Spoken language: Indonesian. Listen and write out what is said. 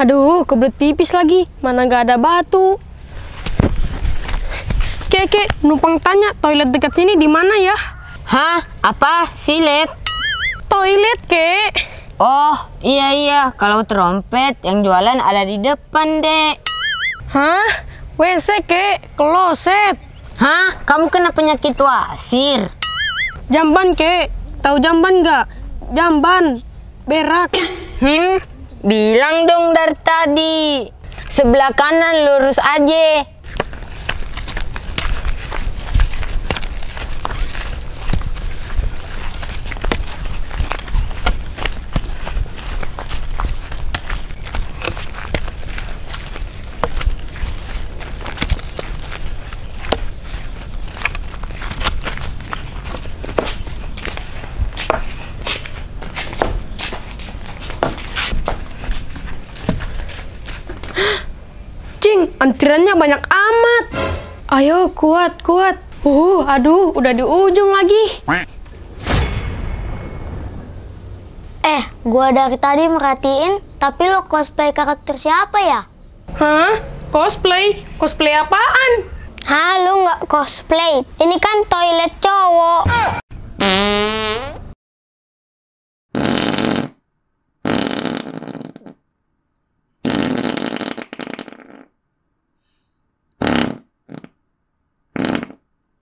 Aduh, kebelet pipis lagi. Mana nggak ada batu. Kek, kek, numpang tanya toilet dekat sini di mana ya? Hah? Apa? Silet? Toilet, kek. Oh, iya iya. Kalau trompet yang jualan ada di depan, Dek. Hah? WC, kek. Kloset. Hah? Kamu kena penyakit wasir? Jamban, kek. Tahu jamban nggak? Jamban. Berak. Hmm? Bilang dong dari tadi. Sebelah kanan lurus aja. Antriannya banyak amat. Ayo, kuat, kuat. Uh, aduh, udah di ujung lagi. Eh, gua dari tadi merhatiin, tapi lo cosplay karakter siapa ya? Hah? Cosplay? Cosplay apaan? Hah, lu nggak cosplay? Ini kan toilet cowok.